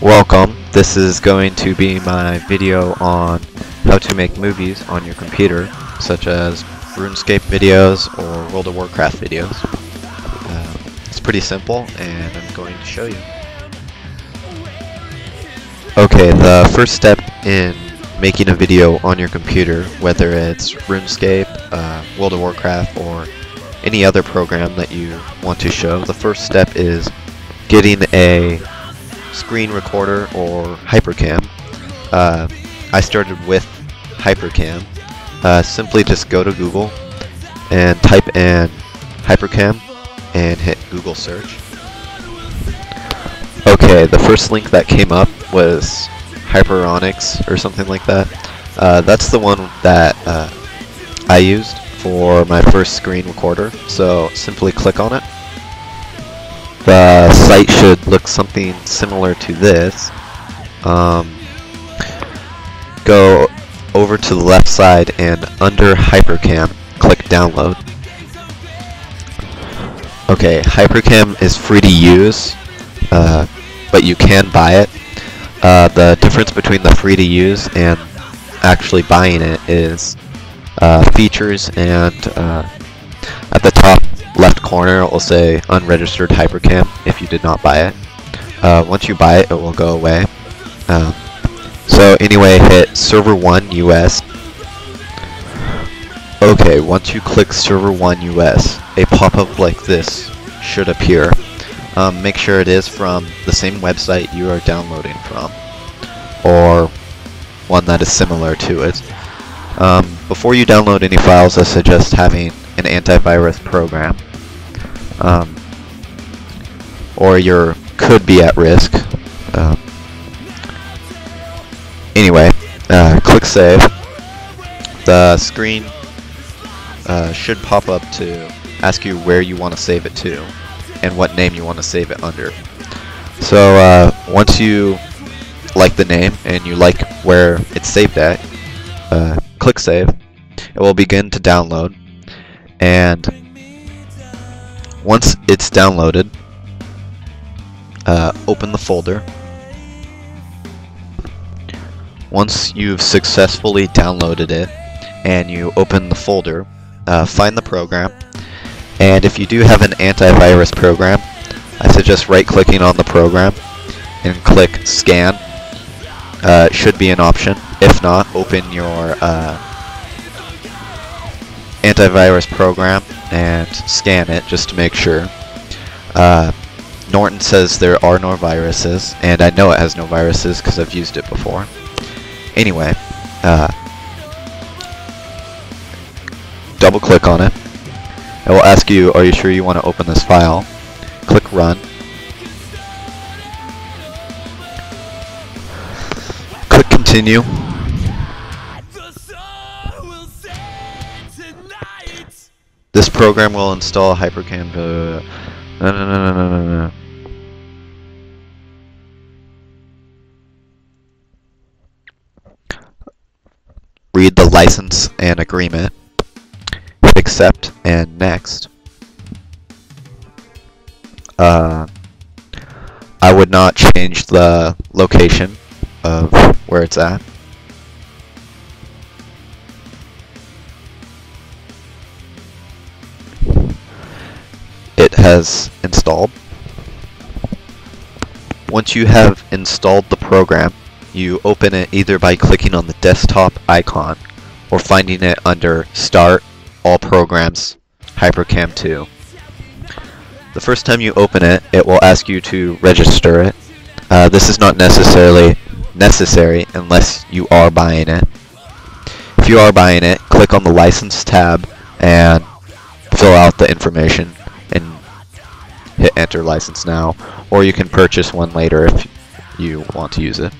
Welcome. This is going to be my video on how to make movies on your computer, such as RuneScape videos or World of Warcraft videos. Uh, it's pretty simple, and I'm going to show you. Okay, the first step in making a video on your computer, whether it's RuneScape, uh, World of Warcraft, or any other program that you want to show, the first step is getting a screen recorder or Hypercam. Uh, I started with Hypercam. Uh, simply just go to Google and type in Hypercam and hit Google search. Okay, the first link that came up was Hyperonics or something like that. Uh, that's the one that uh, I used for my first screen recorder, so simply click on it. The site should look something similar to this. Um, go over to the left side and under Hypercam, click download. Okay, Hypercam is free to use, uh, but you can buy it. Uh, the difference between the free to use and actually buying it is uh, features and uh, at the top corner it will say unregistered hypercam if you did not buy it. Uh, once you buy it, it will go away. Um, so anyway, hit server 1 US. Okay, once you click server 1 US, a pop-up like this should appear. Um, make sure it is from the same website you are downloading from, or one that is similar to it. Um, before you download any files, I suggest having an antivirus program, um, or you could be at risk. Uh, anyway, uh, click save. The screen uh, should pop up to ask you where you want to save it to and what name you want to save it under. So uh, once you like the name and you like where it's saved at, uh, click save. It will begin to download and once it's downloaded, uh, open the folder. Once you've successfully downloaded it and you open the folder, uh, find the program and if you do have an antivirus program, I suggest right-clicking on the program and click Scan. Uh, should be an option. If not, open your uh, antivirus program and scan it just to make sure. Uh, Norton says there are no viruses, and I know it has no viruses because I've used it before. Anyway, uh, double click on it. It will ask you, are you sure you want to open this file? Click run. Click continue. This program will install Hypercam. No, no, no, no, no, no, no. Read the license and agreement. Hit accept and next. Uh, I would not change the location of where it's at. Has installed. Once you have installed the program, you open it either by clicking on the desktop icon or finding it under Start, All Programs, Hypercam 2. The first time you open it, it will ask you to register it. Uh, this is not necessarily necessary unless you are buying it. If you are buying it, click on the license tab and fill out the information hit enter license now or you can purchase one later if you want to use it.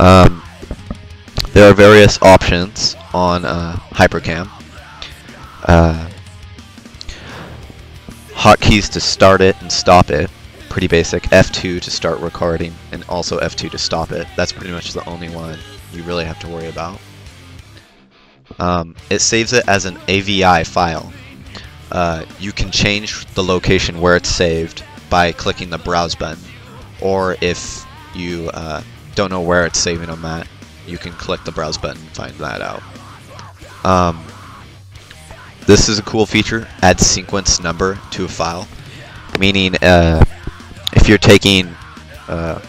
Um, there are various options on uh, Hypercam. Uh, hotkeys to start it and stop it, pretty basic. F2 to start recording and also F2 to stop it. That's pretty much the only one you really have to worry about. Um, it saves it as an AVI file. Uh, you can change the location where it's saved by clicking the browse button or if you uh, don't know where it's saving them at, you can click the browse button and find that out. Um, this is a cool feature, add sequence number to a file, meaning uh, if you're taking, uh,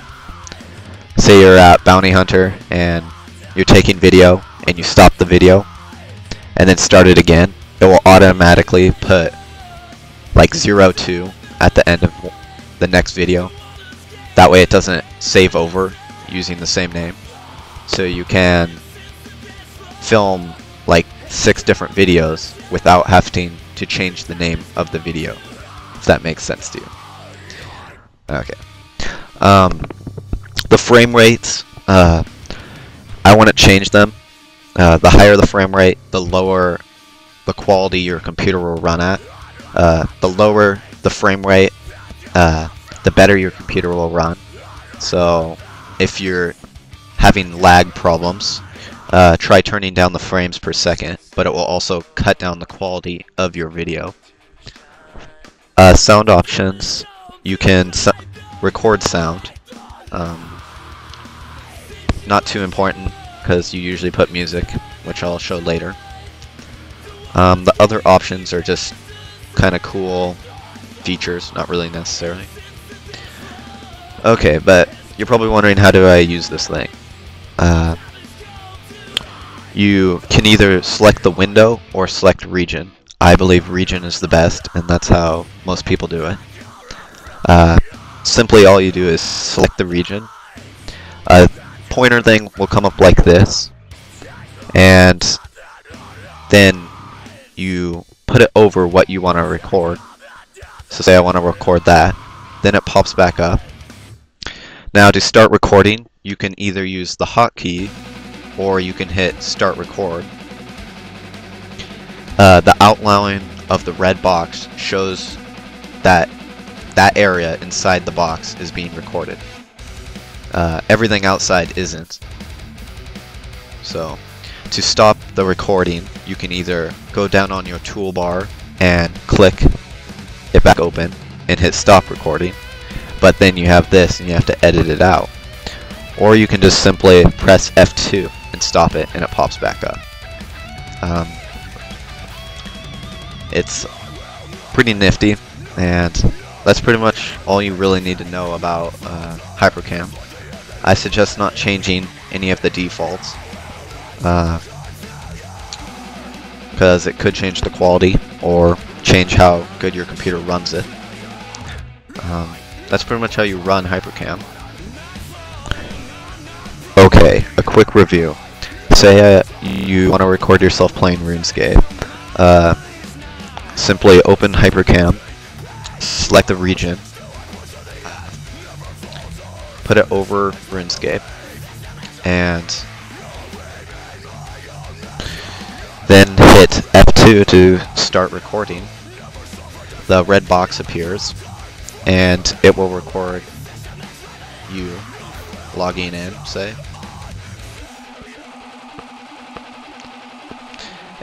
say you're at Bounty Hunter and you're taking video and you stop the video and then start it again, it will automatically put like 02 at the end of the next video. That way it doesn't save over using the same name. So you can film like six different videos without having to change the name of the video, if that makes sense to you. Okay. Um, the frame rates, uh, I want to change them. Uh, the higher the frame rate, the lower the quality your computer will run at. Uh, the lower the frame rate, uh, the better your computer will run. So if you're having lag problems, uh, try turning down the frames per second, but it will also cut down the quality of your video. Uh, sound options, you can record sound. Um, not too important because you usually put music, which I'll show later. Um, the other options are just kind of cool features, not really necessarily. Okay, but you're probably wondering how do I use this thing. Uh, you can either select the window or select region. I believe region is the best, and that's how most people do it. Uh, simply all you do is select the region. A pointer thing will come up like this, and then you put it over what you want to record. So say I want to record that, then it pops back up. Now to start recording, you can either use the hotkey or you can hit start record. Uh, the outline of the red box shows that that area inside the box is being recorded. Uh, everything outside isn't. So, to stop the recording, you can either go down on your toolbar and click it back open and hit stop recording, but then you have this and you have to edit it out. Or you can just simply press F2 and stop it and it pops back up. Um, it's pretty nifty and that's pretty much all you really need to know about uh, Hypercam. I suggest not changing any of the defaults because uh, it could change the quality or change how good your computer runs it. Um, that's pretty much how you run Hypercam. Okay, a quick review say uh, you want to record yourself playing RuneScape, uh, simply open Hypercam, select the region, put it over RuneScape, and then hit F2 to start recording. The red box appears, and it will record you logging in, say.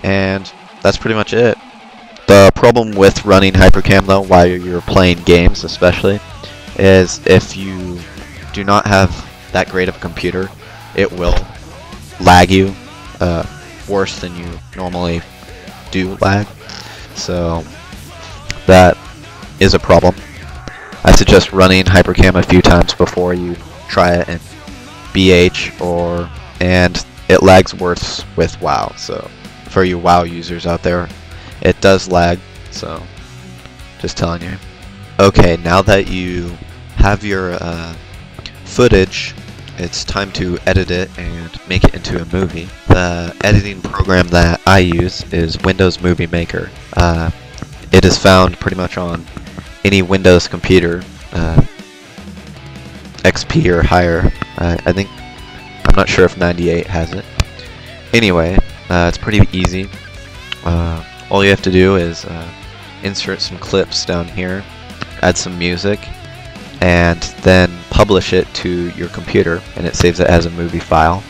And that's pretty much it. The problem with running Hypercam though, while you're playing games especially, is if you do not have that great of a computer, it will lag you uh, worse than you normally do lag. So that is a problem. I suggest running Hypercam a few times before you try it in BH or and it lags worse with WoW. So for you WoW users out there, it does lag, so just telling you. Okay, now that you have your uh, footage, it's time to edit it and make it into a movie. The editing program that I use is Windows Movie Maker. Uh, it is found pretty much on any Windows computer, uh, XP or higher. Uh, I think, I'm not sure if 98 has it. Anyway, uh, it's pretty easy. Uh, all you have to do is uh, insert some clips down here, add some music, and then publish it to your computer, and it saves it as a movie file.